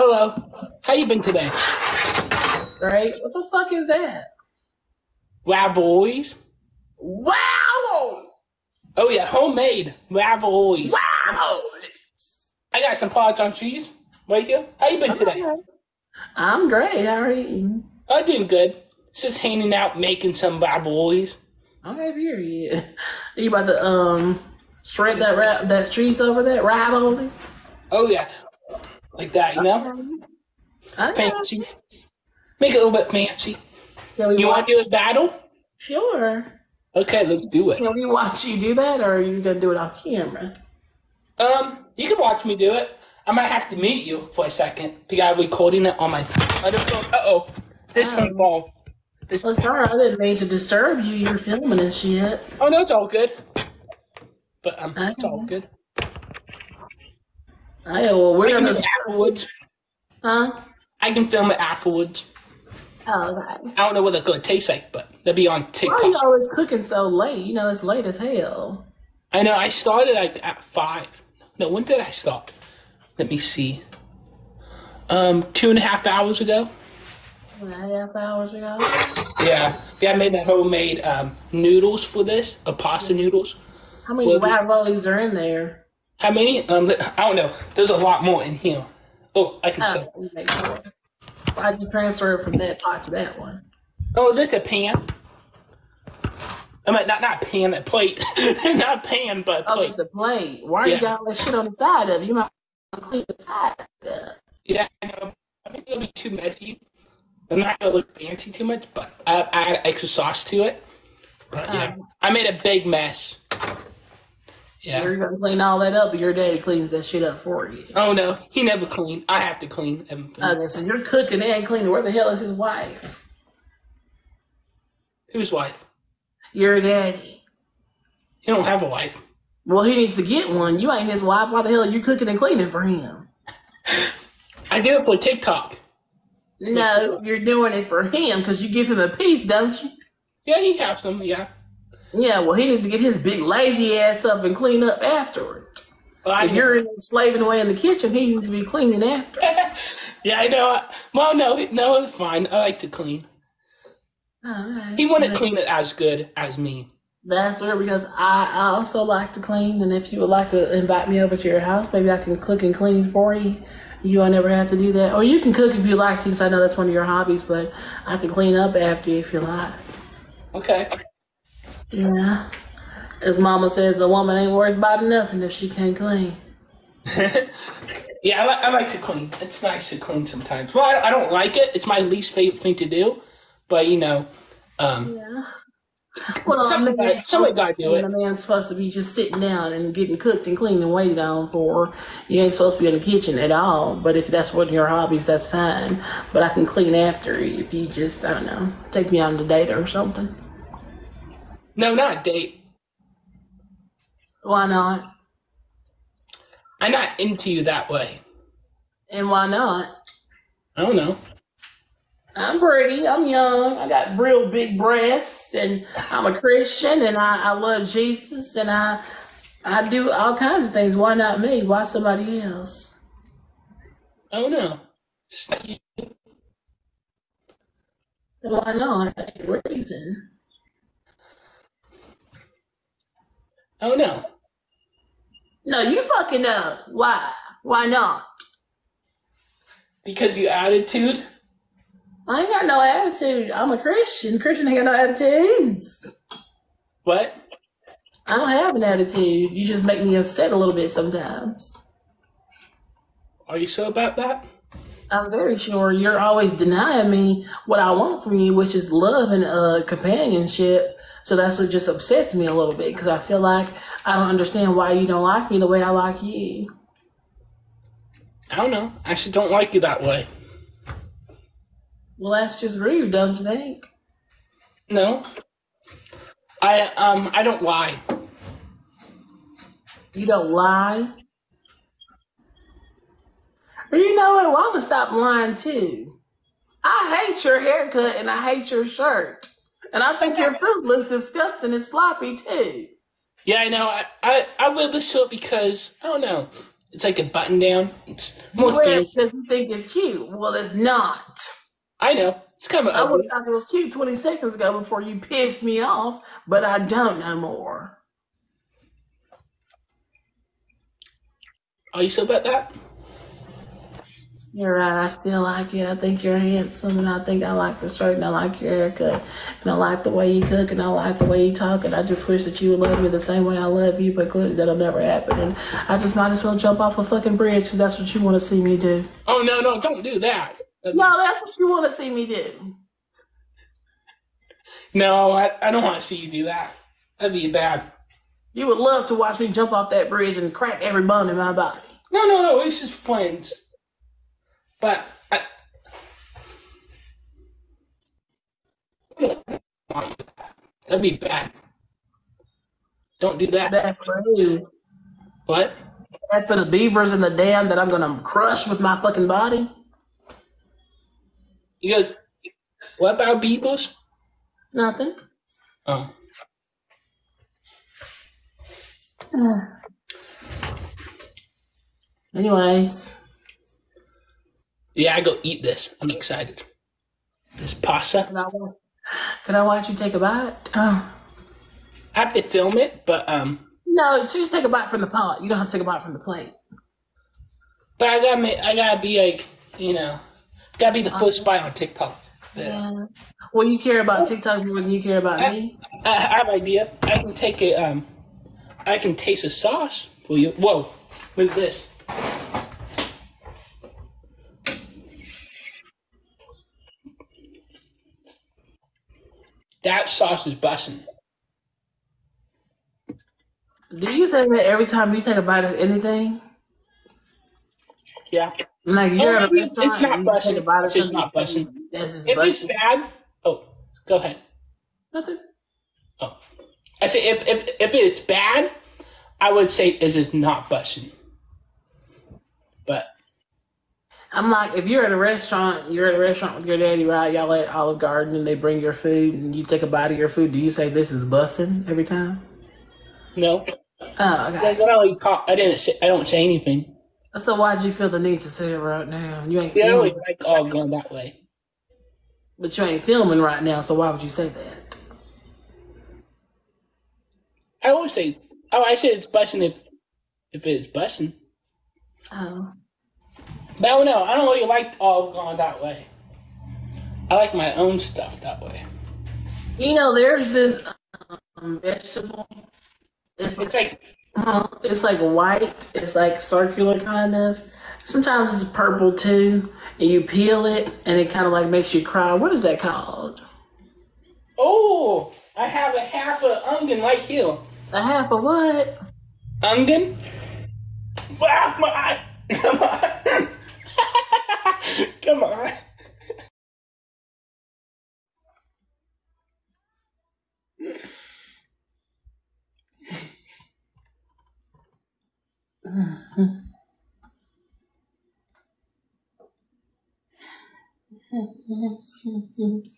Hello. How you been today? Right? What the fuck is that? Raviolis. Wow! Oh yeah, homemade raviolis. Wow! I got some Parmesan cheese right here. How you been today? I'm great. How are you? I'm doing good. Just hanging out, making some raviolis. Okay, period. Are you about to um shred that ra- that cheese over there? Ravioli? Oh yeah, like that, you know? Okay. Fancy. Make it a little bit fancy. You want to do a battle? Sure. Okay, let's do it. Can we watch you do that, or are you gonna do it off camera? Um, you can watch me do it. I might have to mute you for a second because I'm recording it on my other phone. Uh oh, this phone ball. This. Well, sorry, I didn't mean to disturb you. You're filming and shit. Oh no, it's all good. But um, it's all Okay. good. I we're can gonna. do afterwards. Huh? I can film it afterwards. Oh, God. I don't know what it's gonna taste like, but they'll be on TikTok. Why are you always cooking so late? You know, it's late as hell. I know. I started like at five. No, when did I start? Let me see. Um, two and a half hours ago. One and a half hours ago. Yeah, yeah. I made the homemade um, noodles for this, a pasta noodles. How many Well, raviolis are in there? How many? Um, I don't know. There's a lot more in here. Oh, I can Oh, show. Why'd you transfer it from that pot to that one? Oh, there's a pan. I mean, not not pan, a plate. not pan, but Oh, plate. it's a plate. Why Yeah. you got all that shit on the side of it? You might clean the side up. Yeah, I know. I think it'll be too messy. I'm not gonna look fancy too much, but I I add extra sauce to it. But yeah, Um, I made a big mess. Yeah. You're gonna clean all that up, but your daddy cleans that shit up for you. Oh no, he never cleaned. I have to clean everything. Okay, so you're cooking and cleaning. Where the hell is his wife? Whose wife? Your daddy. He don't have a wife. Well, he needs to get one. You ain't his wife. Why the hell are you cooking and cleaning for him? I do it for TikTok. No, you're doing it for him because you give him a piece, don't you? Yeah, he has some. Yeah. Yeah, well, he needs to get his big lazy ass up and clean up afterward. Well, I If you're in slaving away in the kitchen, he needs to be cleaning after. yeah, I know. Well, no, no, it's fine. I like to clean. Alright. He wouldn't clean it as good as me. That's weird because I, I also like to clean, and if you would like to invite me over to your house, maybe I can cook and clean for you. You will never have to do that, or you can cook if you like to, because I know that's one of your hobbies. But I can clean up after you if you like. Okay. Yeah, as Mama says, a woman ain't worried about nothing if she can't clean. Yeah, I, li- I like to clean. It's nice to clean sometimes. Well, I, I don't like it. It's my least favorite thing to do. But you know, um, Yeah. Well, Somebody man's somebody gotta do it. A man's supposed to be just sitting down and getting cooked and cleaned and waited on for. You ain't supposed to be in the kitchen at all. But if that's one of your hobbies, that's fine. But I can clean after you if you just, I don't know, take me out on a date or something. No, not date. Why not? I'm not into you that way. And why not? I don't know. I'm pretty. I'm young. I got real big breasts, and I'm a Christian, and I, I love Jesus, and I I do all kinds of things. Why not me? Why somebody else? I don't know. Just not you. Why not? Reason. I don't. No, you fucking know. Why? Why not? Because you attitude. I ain't got no attitude. I'm a Christian. Christian ain't got no attitudes. What? I don't have an attitude. You just make me upset a little bit sometimes. Are you sure about that? I'm very sure you're always denying me what I want from you, which is love and uh, companionship. So that's what just upsets me a little bit because I feel like I don't understand why you don't like me the way I like you. I don't know. I just don't like you that way. Well, that's just rude, don't you think? No. I um I don't lie. You don't lie. You know what? Well, I'm gonna stop lying too. I hate your haircut and I hate your shirt. And I think your food looks disgusting and sloppy too. Yeah, I know. I I, I wear this shirt because I don't know. It's like a button down. It's most Well, famous. because you think it's cute. Well, it's not. I know. It's kind of I would thought it was cute 20 seconds ago before you pissed me off, but I don't no more. Are you so about that? You're right. I still like you. I think you're handsome, and I think I like the shirt, and I like your haircut, and I like the way you cook, and I like the way you talk, and I just wish that you would love me the same way I love you, but clearly that'll never happen, and I just might as well jump off a fucking bridge because that's what you want to see me do. Oh no, no, don't do that. No, that's what you want to see me do. No, I, I don't want to see you do that. That'd be bad. You would love to watch me jump off that bridge and crack every bone in my body. No, no, no. It's just friends. But I. I don't want you to do that. That'd be bad. Don't do that. Bad for you. What? Bad for the beavers in the dam that I'm gonna crush with my fucking body. You go. What about beavers? Nothing. Oh. Anyways, Yeah, I go eat this. I'm excited. This pasta. can I, wa- can I watch you take a bite? Oh. I have to film it, but um, No, just take a bite from the pot. You don't have to take a bite from the plate. but I gotta, I gotta be like, you know, gotta be the first spy on TikTok. Yeah. Well, you care about TikTok more than you care about me. I, I have an idea. I can take a um, I can taste a sauce for you. Whoa, look at this. That sauce is busting. Do you say that every time you take a bite of anything? Yeah. Like you're Oh, at a maybe it's not busting. take a bite of It's not busting. If it's bad, oh, go ahead. Nothing. Oh, I say if if if it's bad, I would say is it's not busting. But I'm like, if you're at a restaurant, you're at a restaurant with your daddy, right? Y'all at Olive Garden and they bring your food and you take a bite of your food. Do you say this is bussin' every time? no, Oh, okay. I don't talk. I didn't say. I don't say anything. So why'd you feel the need to say it right now? You ain't Yeah, I always like all going that way. but you ain't filming right now. So why would you say that? I always say, oh, I say it's busting if if it's busting. Oh, But I don't know. I don't really like all going that way. I like my own stuff that way. you know, there's this um, vegetable. It's It's like Uh, it's like white. It's like circular kind of. Sometimes it's purple too, and you peel it, and it kind of like makes you cry. What is that called? oh, I have a half a onion right here. A half of what? Onion. Ah, my eye. Come on. Come on.